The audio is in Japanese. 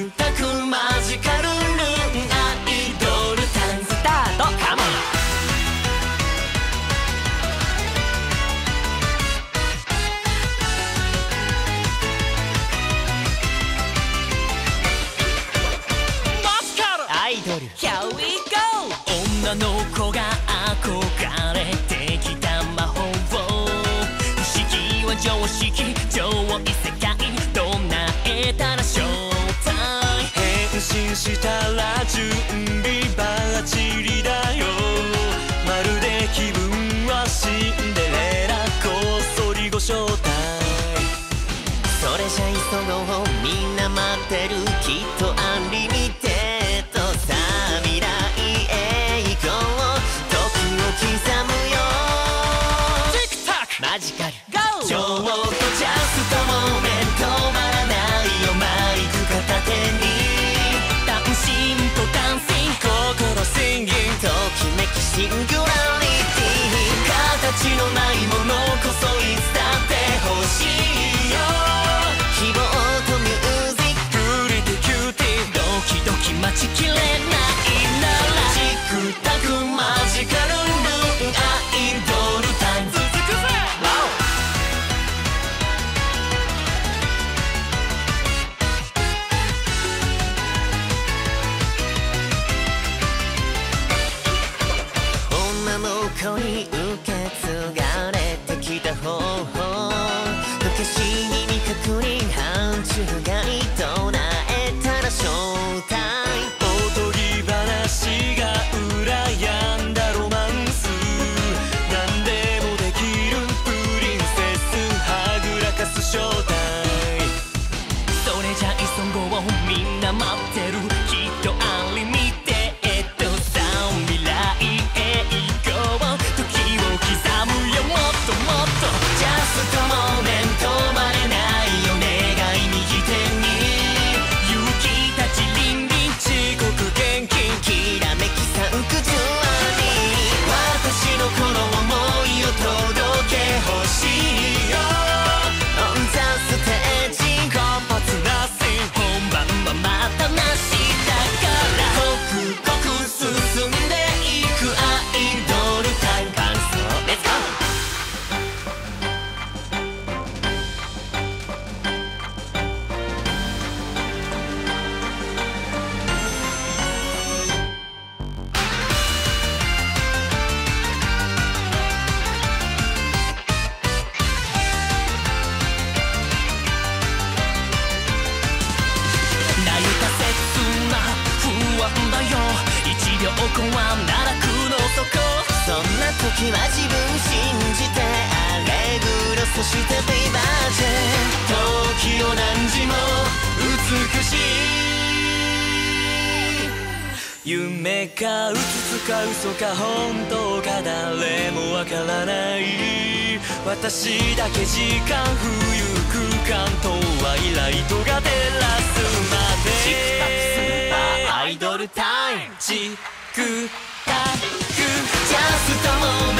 クタクマジカルルンアイドルタイムスタート。カモンアイドル。Here we go 女の子が憧れてきた魔法不思議は常識上位世界どんなえたら正ってる？きっとアンリミテッドさあ未来へ行こう。時を刻むよ。マジカル。ちょっとチャンスとモーメント止まらないよ。マイク片手に。単身とダンシン。グ心シンギンときめきシン一秒怖なら苦の底そんな時は自分信じてアレグロそしてビバーチェ時を何時も美しい夢かうつつか嘘か本当か誰もわからない私だけ時間浮遊空間とワイライトが照らすまでルタイムチクタクジャストモーメンずっとずっと